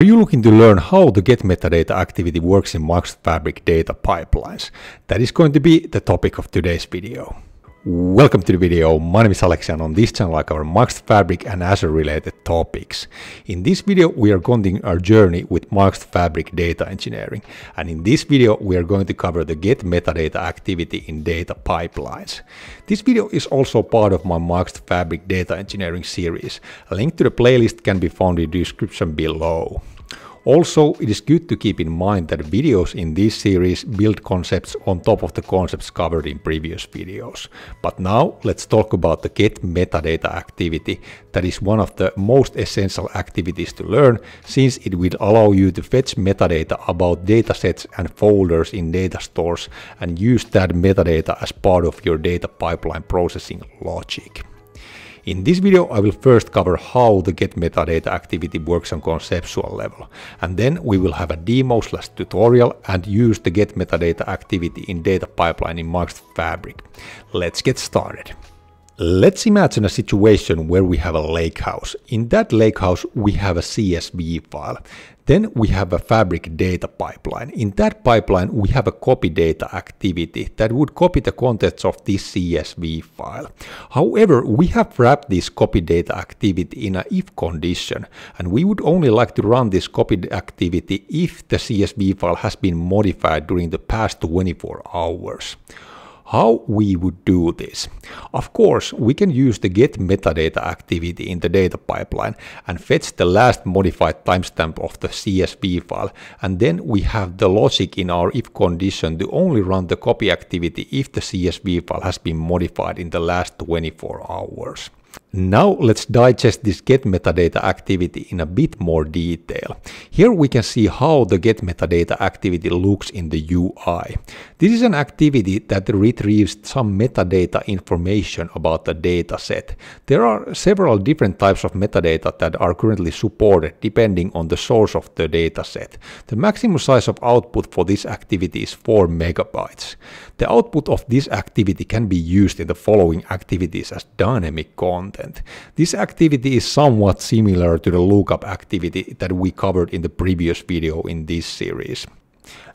Are you looking to learn how the get metadata activity works in Microsoft Fabric data pipelines? That is going to be the topic of today's video. Welcome to the video, my name is Aleksi and on this channel I cover Microsoft Fabric and Azure related topics. In this video we are continuing our journey with Microsoft Fabric data engineering and in this video we are going to cover the get metadata activity in data pipelines. This video is also part of my Microsoft Fabric data engineering series. A link to the playlist can be found in the description below. Also, it is good to keep in mind that videos in this series build concepts on top of the concepts covered in previous videos. But now let's talk about the get metadata activity that is one of the most essential activities to learn since it will allow you to fetch metadata about datasets and folders in data stores and use that metadata as part of your data pipeline processing logic. In this video I will first cover how the get metadata activity works on conceptual level and then we will have a demo slash tutorial and use the get metadata activity in data pipeline in Microsoft Fabric. Let's get started. Let's imagine a situation where we have a lakehouse. In that lakehouse, we have a CSV file. Then we have a Fabric data pipeline. In that pipeline, we have a copy data activity that would copy the contents of this CSV file. However, we have wrapped this copy data activity in a if condition, and we would only like to run this copy activity if the CSV file has been modified during the past 24 hours how we would do this. Of course, we can use the get metadata activity in the data pipeline and fetch the last modified timestamp of the CSV file, and then we have the logic in our if condition to only run the copy activity if the CSV file has been modified in the last 24 hours. Now let's digest this get metadata activity in a bit more detail. Here we can see how the get metadata activity looks in the UI. This is an activity that retrieves some metadata information about the dataset. There are several different types of metadata that are currently supported depending on the source of the dataset. The maximum size of output for this activity is 4 megabytes. The output of this activity can be used in the following activities as dynamic content content. This activity is somewhat similar to the lookup activity that we covered in the previous video in this series.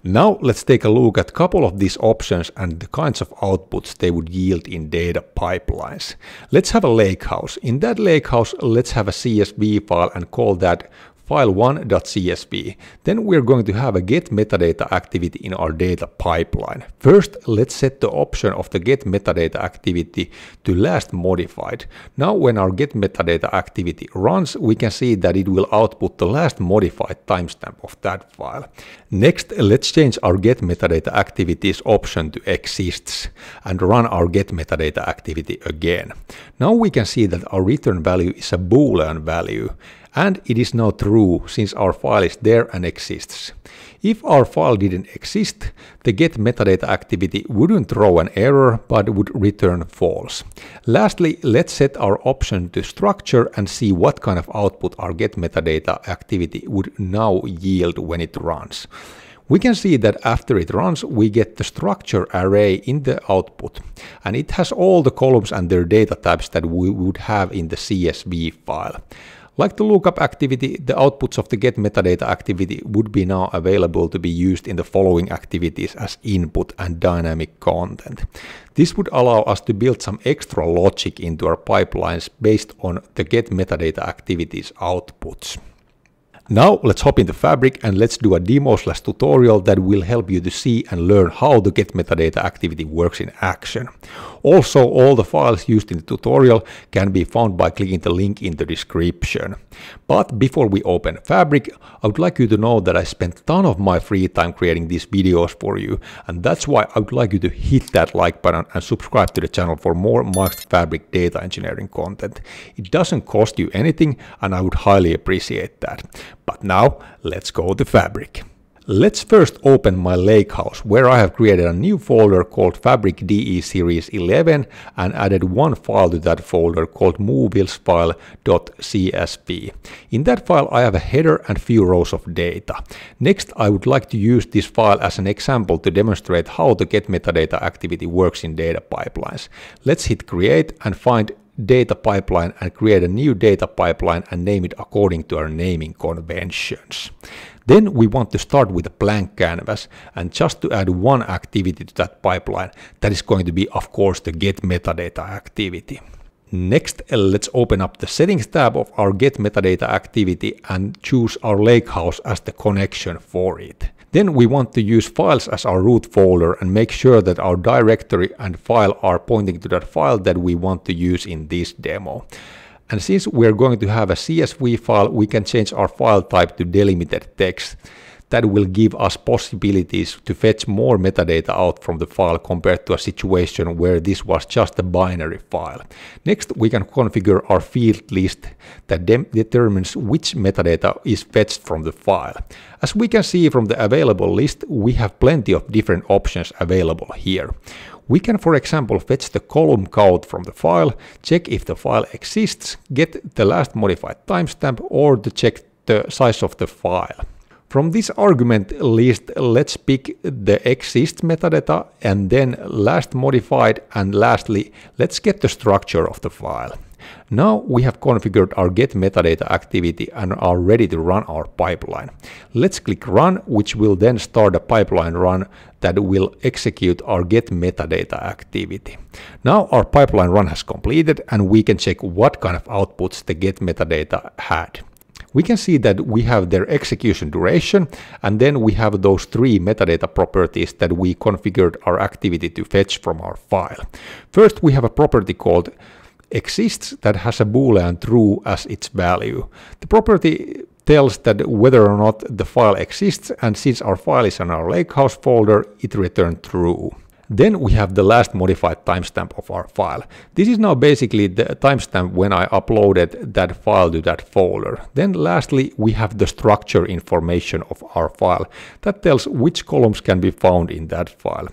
Now let's take a look at a couple of these options and the kinds of outputs they would yield in data pipelines. Let's have a lakehouse. In that lakehouse, let's have a CSV file and call that file1.csv. Then we're going to have a get metadata activity in our data pipeline. First, let's set the option of the get metadata activity to last modified. Now when our get metadata activity runs, we can see that it will output the last modified timestamp of that file. Next, let's change our get metadata activities option to exists and run our get metadata activity again. Now we can see that our return value is a boolean value and it is now true since our file is there and exists. If our file didn't exist, the get metadata activity wouldn't throw an error but would return false. Lastly, let's set our option to structure and see what kind of output our get metadata activity would now yield when it runs. We can see that after it runs, we get the structure array in the output, and it has all the columns and their data types that we would have in the CSV file. Like the lookup activity, the outputs of the get metadata activity would be now available to be used in the following activities as input and dynamic content. This would allow us to build some extra logic into our pipelines based on the get metadata activities outputs. Now let's hop into Fabric and let's do a demo slash tutorial that will help you to see and learn how the get metadata activity works in action. Also, all the files used in the tutorial can be found by clicking the link in the description. But before we open Fabric, I would like you to know that I spent ton of my free time creating these videos for you, and that's why I would like you to hit that like button and subscribe to the channel for more Microsoft Fabric data engineering content. It doesn't cost you anything, and I would highly appreciate that. But now, let's go to Fabric. Let's first open my lakehouse where I have created a new folder called Fabric DE Series 11 and added one file to that folder called movebilsfile.csv. In that file I have a header and few rows of data. Next I would like to use this file as an example to demonstrate how the get metadata activity works in data pipelines. Let's hit create and find data pipeline and create a new data pipeline and name it according to our naming conventions. Then we want to start with a blank canvas and just to add one activity to that pipeline, that is going to be of course the get metadata activity. Next, uh, let's open up the settings tab of our get metadata activity and choose our lakehouse as the connection for it. Then we want to use files as our root folder and make sure that our directory and file are pointing to that file that we want to use in this demo. And since we're going to have a CSV file, we can change our file type to delimited text that will give us possibilities to fetch more metadata out from the file compared to a situation where this was just a binary file. Next, we can configure our field list that de determines which metadata is fetched from the file. As we can see from the available list, we have plenty of different options available here. We can, for example, fetch the column count from the file, check if the file exists, get the last modified timestamp, or to check the size of the file. From this argument list, let's pick the exist metadata and then last modified and lastly, let's get the structure of the file. Now we have configured our get metadata activity and are ready to run our pipeline. Let's click run, which will then start a pipeline run that will execute our get metadata activity. Now our pipeline run has completed and we can check what kind of outputs the get metadata had we can see that we have their execution duration, and then we have those three metadata properties that we configured our activity to fetch from our file. First, we have a property called exists that has a boolean true as its value. The property tells that whether or not the file exists, and since our file is in our lakehouse folder, it returned true. Then we have the last modified timestamp of our file. This is now basically the timestamp when I uploaded that file to that folder. Then lastly, we have the structure information of our file that tells which columns can be found in that file.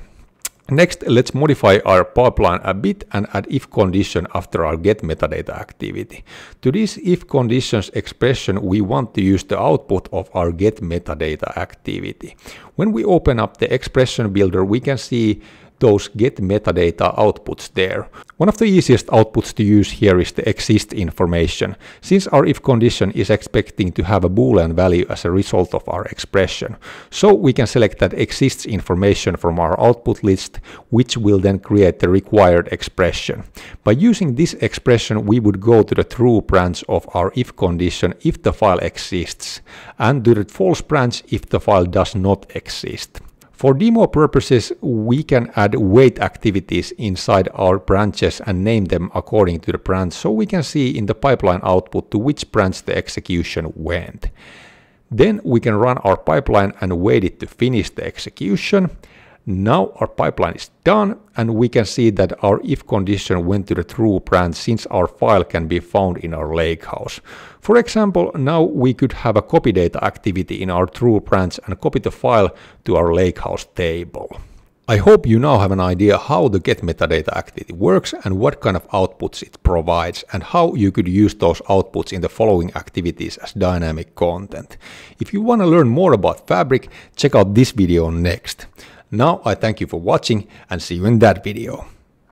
Next, let's modify our pipeline a bit and add if condition after our get metadata activity. To this if conditions expression, we want to use the output of our get metadata activity. When we open up the expression builder, we can see those get metadata outputs there. One of the easiest outputs to use here is the exist information, since our if condition is expecting to have a boolean value as a result of our expression. So we can select that exists information from our output list, which will then create the required expression. By using this expression, we would go to the true branch of our if condition if the file exists, and to the false branch if the file does not exist. For demo purposes, we can add wait activities inside our branches and name them according to the branch so we can see in the pipeline output to which branch the execution went. Then we can run our pipeline and wait it to finish the execution. Now our pipeline is done and we can see that our if condition went to the true branch since our file can be found in our lakehouse. For example, now we could have a copy data activity in our true branch and copy the file to our lakehouse table. I hope you now have an idea how the get metadata activity works and what kind of outputs it provides and how you could use those outputs in the following activities as dynamic content. If you want to learn more about Fabric, check out this video next. Now I thank you for watching and see you in that video.